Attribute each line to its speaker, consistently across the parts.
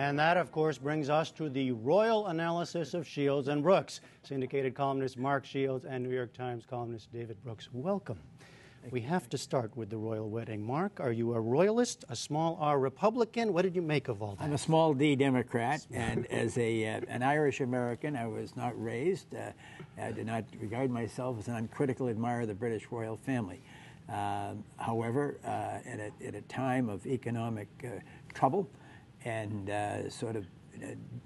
Speaker 1: And that, of course, brings us to the royal analysis of Shields and Brooks. Syndicated columnist Mark Shields and New York Times columnist David Brooks. Welcome. We have to start with the royal wedding. Mark, are you a royalist, a small R Republican? What did you make of all that?
Speaker 2: I'm a small D Democrat, and as a uh, an Irish American, I was not raised. Uh, I did not regard myself as an uncritical admirer of the British royal family. Uh, however, uh, at a, at, a, time of economic uh, trouble and uh, sort of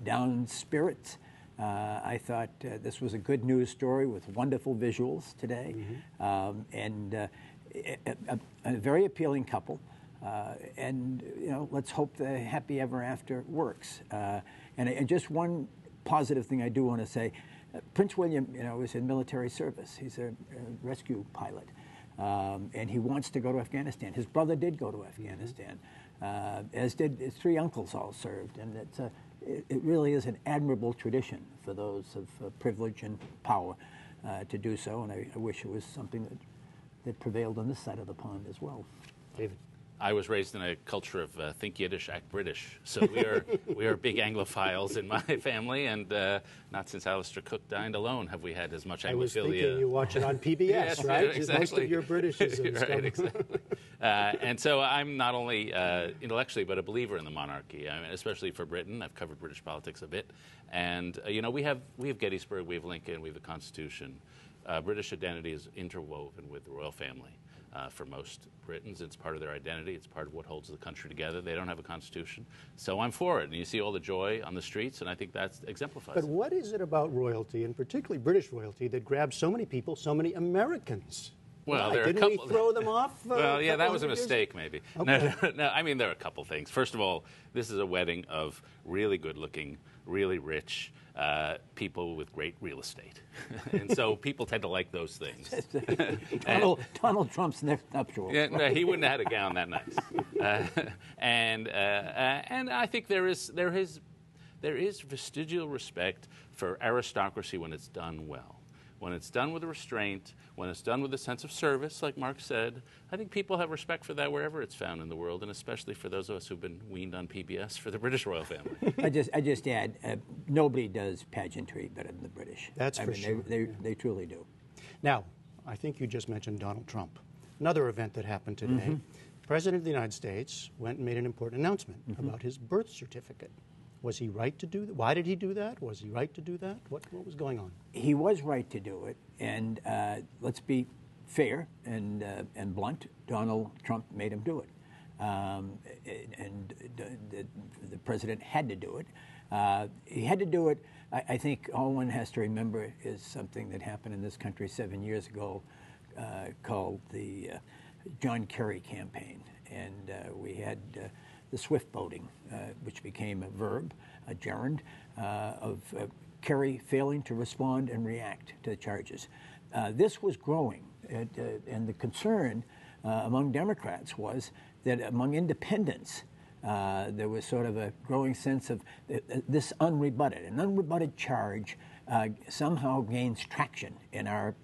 Speaker 2: down spirits, I thought this was a good news story with wonderful visuals today, mm-hmm. um, and a, a, a, very appealing couple. Uh, and you know, let's hope the happy ever after works. Uh, and, and, just one positive thing I do want to say: uh, Prince William, you know, is in military service. He's a, a rescue pilot, um, and he wants to go to Afghanistan. His brother did go to Afghanistan, uh, as did his three uncles all served, and it's a, it, it, really is an admirable tradition for those of uh, privilege and power uh, to do so, and I, I, wish it was something that, that prevailed on this side of the pond as well.
Speaker 1: David.
Speaker 3: I was raised in a culture of uh, think Yiddish, act British. So we are we are big Anglophiles in my family, and uh, not since Alistair Cooke dined alone have we had as much Anglophilia. I
Speaker 1: was thinking you watch it on PBS, yes, right?
Speaker 3: Exactly.
Speaker 1: Most of your Britishisms.
Speaker 3: right, exactly. Uh, and so I'm not only uh, intellectually, but a believer in the monarchy. I mean, especially for Britain. I've covered British politics a bit, and uh, you know we have we have Gettysburg, we have Lincoln, we have the Constitution. Uh, British identity is interwoven with the royal family uh, for most Britons. It's part of their identity. It's part of what holds the country together. They don't have a constitution. So I'm for it. And you see all the joy on the streets, and I think that exemplifies
Speaker 1: But what is it about royalty, and particularly British royalty, that grabs so many people, so many Americans?
Speaker 3: Well, there
Speaker 1: Didn't
Speaker 3: are a couple.
Speaker 1: we throw them off?
Speaker 3: Uh, well, yeah, that was a mistake, maybe.
Speaker 1: Okay.
Speaker 3: No, no, no, I mean, there are a couple things. First of all, this is a wedding of really good-looking, really rich uh, people with great real estate, and so people tend to like those things.
Speaker 2: Donald, Donald, Trump's next nuptials.
Speaker 3: Yeah, no, he wouldn't have had a gown that nice. Uh, and uh, uh, and I think there is there is there is vestigial respect for aristocracy when it's done well when it's done with restraint, when it's done with a sense of service, like Mark said, I think people have respect for that wherever it's found in the world, and especially for those of us who've been weaned on PBS for the British royal family.
Speaker 2: I just, I just add, uh, nobody does pageantry better than the British.
Speaker 1: That's
Speaker 2: I
Speaker 1: for
Speaker 2: mean,
Speaker 1: sure.
Speaker 2: They, they, they, truly do.
Speaker 1: Now, I think you just mentioned Donald Trump. Another event that happened today.
Speaker 2: Mm-hmm.
Speaker 1: President of the United States went and made an important announcement mm-hmm. about his birth certificate. Was he right to do that? Why did he do that? Was he right to do that? What, what was going on?
Speaker 2: He was right to do it. And uh, let's be fair and, uh, and blunt. Donald Trump made him do it. Um, and the, the, president had to do it. Uh, he had to do it. I, I, think all one has to remember is something that happened in this country seven years ago uh, called the uh, John Kerry campaign. And uh, we had the swift boating, uh, which became a verb, a gerund, uh, of uh, Kerry failing to respond and react to the charges. this was growing, and, and the concern among Democrats was that among independents, uh, there was sort of a growing sense of uh, this unrebutted. An unrebutted charge uh, somehow gains traction in our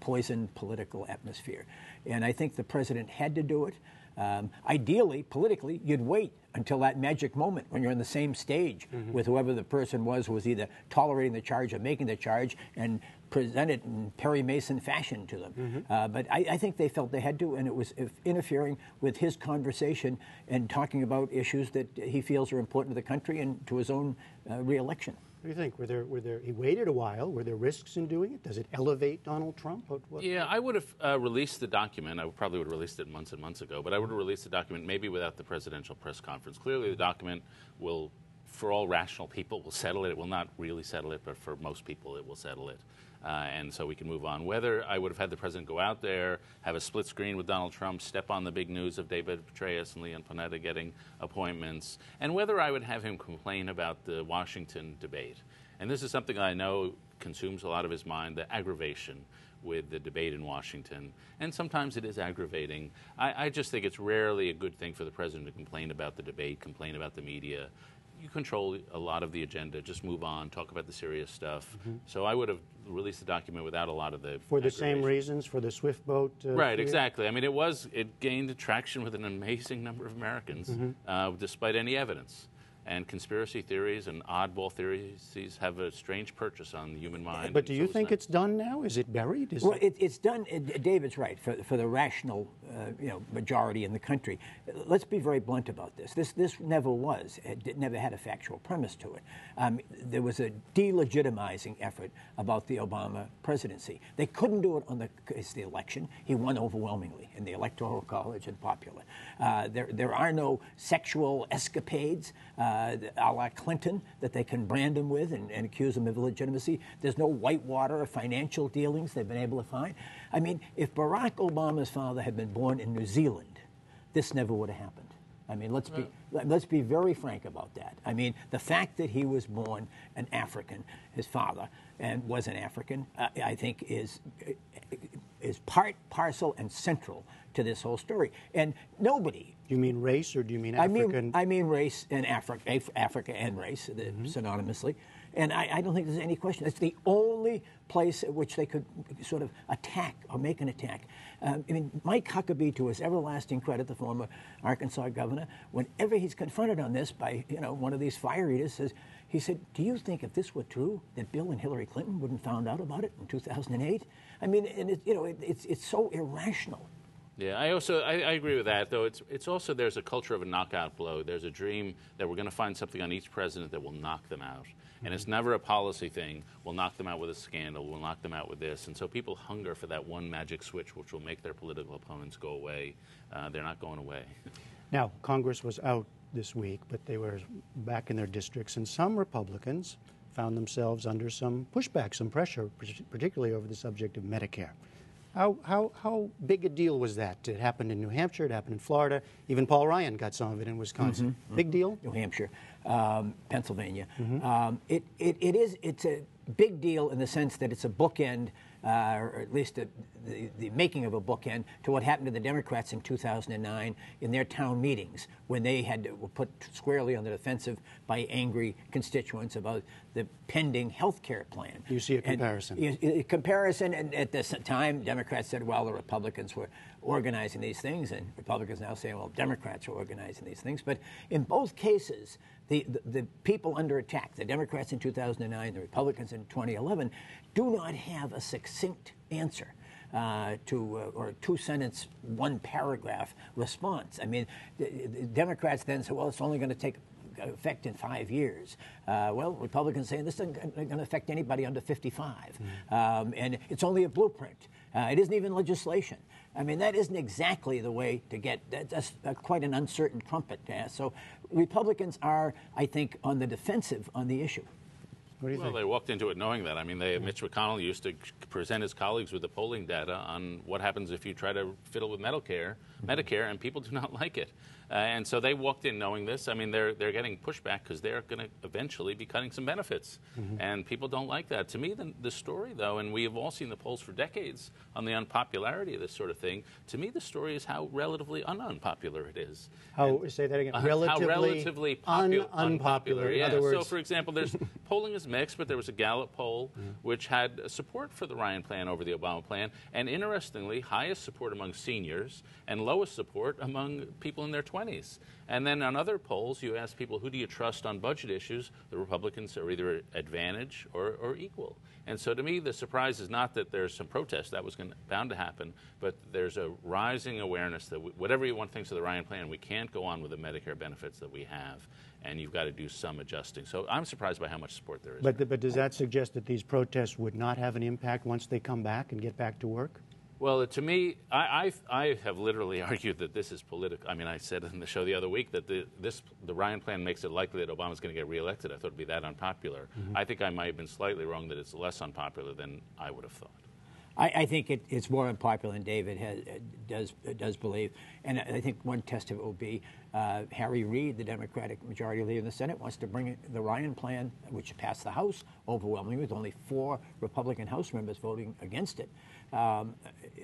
Speaker 2: poisoned political atmosphere. And I think the president had to do it. Um, ideally, politically, you'd wait until that magic moment when you're on the same stage mm-hmm. with whoever the person was who was either tolerating the charge or making the charge and present it in Perry Mason fashion to them. Mm-hmm. Uh, but I, I, think they felt they had to, and it was interfering with his conversation and talking about issues that he feels are important to the country and to his own uh, reelection.
Speaker 1: What do you think? Were there, were there, he waited a while. Were there risks in doing it? Does it elevate Donald Trump? What,
Speaker 3: what? Yeah, I would have uh, released the document. I probably would have released it months and months ago, but I would have released the document maybe without the presidential press conference. Clearly, the document will, for all rational people, will settle it. It will not really settle it, but for most people, it will settle it uh, and so we can move on. Whether I would have had the president go out there, have a split screen with Donald Trump, step on the big news of David Petraeus and Leon Panetta getting appointments, and whether I would have him complain about the Washington debate. And this is something I know consumes a lot of his mind the aggravation with the debate in Washington. And sometimes it is aggravating. I, I, just think it's rarely a good thing for the president to complain about the debate, complain about the media you control a lot of the agenda. Just move on, talk about the serious stuff. Mm-hmm. So I would have released the document without a lot of the
Speaker 1: for the same reasons for the Swift boat.
Speaker 3: Uh, right, exactly. I mean, it was it gained traction with an amazing number of Americans, mm-hmm. uh, despite any evidence. And conspiracy theories and oddball theories have a strange purchase on the human mind.
Speaker 1: But do you
Speaker 3: so
Speaker 1: think it's done now? Is it buried? Is
Speaker 2: Well,
Speaker 1: it,
Speaker 2: it, it's done. It, David's right for, for the rational, uh, you know, majority in the country. Let's be very blunt about this. This this never was. It did- never had a factual premise to it. Um, there was a delegitimizing effort about the Obama presidency. They couldn't do it on the case of the election. He won overwhelmingly in the electoral college and popular. Uh, there there are no sexual escapades uh, a la Clinton that they can brand him with and, and accuse him of illegitimacy. There's no whitewater or financial dealings they've been able to find. I mean, if Barack Obama's father had been born in New Zealand, this never would have happened. I mean, let's be let- let's be very frank about that. I mean, the fact that he was born an African, his father, and was an African, uh, I think is is part, parcel, and central to this whole story. And nobody
Speaker 1: do you mean race or do you mean African?
Speaker 2: I mean, I mean race and Africa, Af- Africa and race
Speaker 1: Mm-hmm.
Speaker 2: synonymously. And I, I don't think there's any question. It's the only place at which they could sort of attack or make an attack. Um, I mean, Mike Huckabee, to his everlasting credit, the former Arkansas governor, whenever he's confronted on this by you know one of these fire eaters, says he said, "Do you think if this were true that Bill and Hillary Clinton wouldn't found out about it in 2008?" I mean, and it, you know, it, it's it's so irrational.
Speaker 3: Yeah, I also I, I agree with that. Though it's it's also there's a culture of a knockout blow. There's a dream that we're going to find something on each president that will knock them out, and it's never a policy thing. We'll knock them out with a scandal. We'll knock them out with this, and so people hunger for that one magic switch, which will make their political opponents go away. Uh, they're not going away.
Speaker 1: Now, Congress was out this week, but they were back in their districts, and some Republicans found themselves under some pushback, some pressure, particularly over the subject of Medicare. How, how, how big a deal was that? It happened in New Hampshire, it happened in Florida. Even Paul Ryan got some of it in Wisconsin. Big deal?
Speaker 2: New Hampshire, um, Pennsylvania. Um, it, it, it is it's a big deal in the sense that it's a bookend, uh, or at least a, the, the making of a bookend to what happened to the Democrats in 2009 in their town meetings when they had to, were put squarely on the defensive by angry constituents about the pending health care plan.
Speaker 1: You see a
Speaker 2: And
Speaker 1: comparison.
Speaker 2: a comparison, and at this time, Democrats said, well, the Republicans were organizing these things, and Republicans now say, well, Democrats are organizing these things. But in both cases, the, the, the people under attack, the Democrats in 2009, the Republicans in 2011, do not have a succinct answer. Uh, to uh, or two sentence, one paragraph response. I mean, the, the Democrats then say, well, it's only going to take effect in five years. Uh, well, Republicans saying this isn't going to affect anybody under 55, um, and it's only a blueprint. Uh, it isn't even legislation. I mean, that isn't exactly the way to get. That's uh, quite an uncertain trumpet. Uh, so, Republicans are, I think, on the defensive on the issue.
Speaker 1: What do you
Speaker 3: Well,
Speaker 1: think?
Speaker 3: they walked into it knowing that. I mean, they, Mitch McConnell used to present his colleagues with the polling data on what happens if you try to fiddle with Medicare, Medicare, and people do not like it. Uh, and so they walked in knowing this. I mean, they're they're getting pushback because they're going to eventually be cutting some benefits, and people don't like that. To me, the, the story, though, and we have all seen the polls for decades on the unpopularity of this sort of thing. To me, the story is how relatively un- unpopular it is.
Speaker 1: How, say that again.
Speaker 3: Uh,
Speaker 1: relatively,
Speaker 3: how relatively popu-
Speaker 1: un- unpopular.
Speaker 3: Yeah.
Speaker 1: In other words,
Speaker 3: so, for example, there's polling is mixed, but there was a Gallup poll mm-hmm. which had support for the Ryan plan over the Obama plan, and interestingly, highest support among seniors and lowest support among people in their 20s. And then on other polls, you ask people, who do you trust on budget issues? The Republicans are either advantage or, or equal. And so to me, the surprise is not that there's some protest, that was gonna, bound to happen, but there's a rising awareness that whatever you want thinks of the Ryan plan, we can't go on with the Medicare benefits that we have, and you've got to do some adjusting. So I'm surprised by how much support there is.
Speaker 1: but, but does that suggest that these protests would not have an impact once they come back and get back to work?
Speaker 3: Well, uh, to me, I, I, I have literally argued that this is political. I mean, I said in the show the other week that the, this, the Ryan plan makes it likely that Obama's going to get reelected. I thought it would be that unpopular. Mm-hmm. I think I might have been slightly wrong that it's less unpopular than I would have thought.
Speaker 2: I, I think it, it's more unpopular than David has, does does believe, and I think one test of it will be uh, Harry Reid, the Democratic Majority Leader in the Senate, wants to bring the Ryan plan, which passed the House overwhelmingly, with only four Republican House members voting against it, um,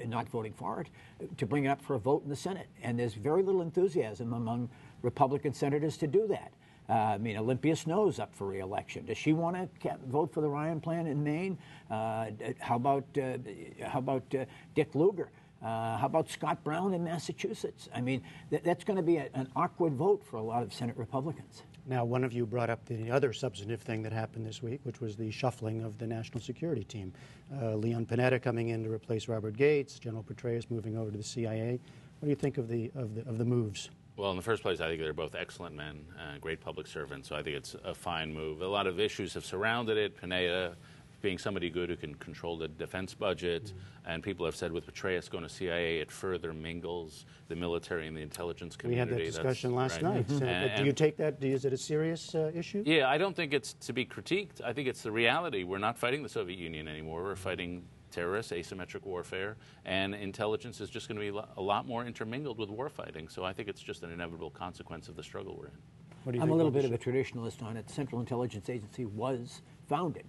Speaker 2: not voting for it, to bring it up for a vote in the Senate. And there's very little enthusiasm among Republican senators to do that. Uh, I mean, Olympia Snowe's up for re-election. Does she want to vote for the Ryan Plan in Maine? Uh, how about uh, how about uh, Dick Lugar? Uh, how about Scott Brown in Massachusetts? I mean, th- that's going to be a, an awkward vote for a lot of Senate Republicans.
Speaker 1: Now, one of you brought up the other substantive thing that happened this week, which was the shuffling of the national security team. Uh, Leon Panetta coming in to replace Robert Gates, General Petraeus moving over to the CIA. What do you think of the of the of the moves?
Speaker 3: Well, in the first place, I think they're both excellent men, uh, great public servants. So I think it's a fine move. A lot of issues have surrounded it. Panetta being somebody good who can control the defense budget, mm-hmm. and people have said with Petraeus going to CIA, it further mingles the military and the intelligence community.
Speaker 1: We had that discussion
Speaker 3: That's,
Speaker 1: last
Speaker 3: right.
Speaker 1: night. Mm-hmm. So, and, do you take that? Is it a serious uh, issue?
Speaker 3: Yeah, I don't think it's to be critiqued. I think it's the reality. We're not fighting the Soviet Union anymore. We're fighting terrorists, asymmetric warfare, and intelligence is just going to be a lot more intermingled with warfighting. So I think it's just an inevitable consequence of the struggle we're in.
Speaker 2: I'm a little bit of a traditionalist on it. The Central Intelligence Agency was founded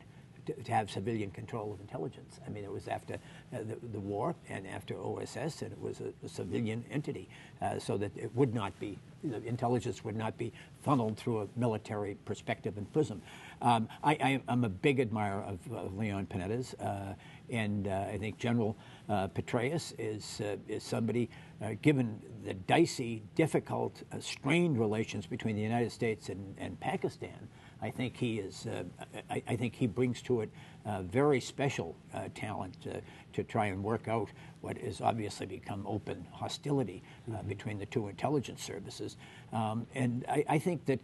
Speaker 2: to, to have civilian control of intelligence. I mean, it was after uh, the, the, war and after OSS, and it was a, a civilian entity, uh, so that it would not be, the intelligence would not be funneled through a military perspective and prism. Um, I, am a big admirer of, of Leon Panetta's. Uh, and uh, I think General uh, Petraeus is, uh, is somebody, uh, given the dicey, difficult, uh, strained relations between the United States and, and Pakistan, I think he is. Uh, I, I, think he brings to it very special talent to try and work out what has obviously become open hostility mm-hmm. between the two intelligence services. Um, and I, I think that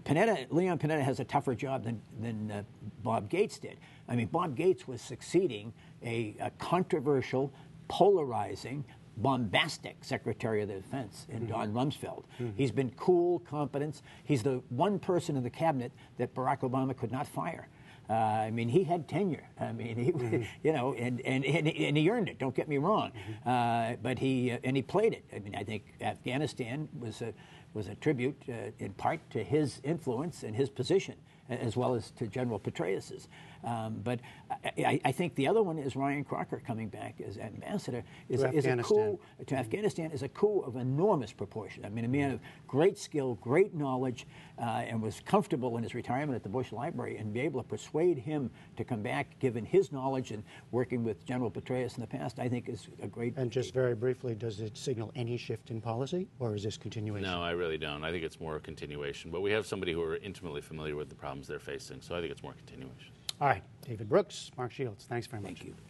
Speaker 2: Panetta, Leon Panetta has a tougher job than, than uh, Bob Gates did. I mean, Bob Gates was succeeding a, a controversial, polarizing, bombastic Secretary of the Defense in mm-hmm. Don Rumsfeld. Mm-hmm. He's been cool, competent. He's the one person in the cabinet that Barack Obama could not fire. Uh, I mean, he had tenure. I mean, he, mm-hmm. you know, and, and, and, and, he earned it. Don't get me wrong, mm-hmm. uh, but he uh, and he played it. I mean, I think Afghanistan was a was a tribute uh, in part to his influence and his position as well as to General Petraeus's. Um, but I, I, think the other one is Ryan Crocker coming back as ambassador is, is a coup to Afghanistan is a coup of enormous proportion. I mean, a man of great skill, great knowledge, uh, and was comfortable in his retirement at the Bush Library, and be able to persuade him to come back, given his knowledge and working with General Petraeus in the past, I think is a great.
Speaker 1: And just very briefly, does it signal any shift in policy, or is this continuation?
Speaker 3: No, I really don't. I think it's more a continuation. But we have somebody who are intimately familiar with the problems they're facing, so I think it's more continuation.
Speaker 1: All right, David Brooks, Mark Shields, thanks very much.
Speaker 2: Thank you.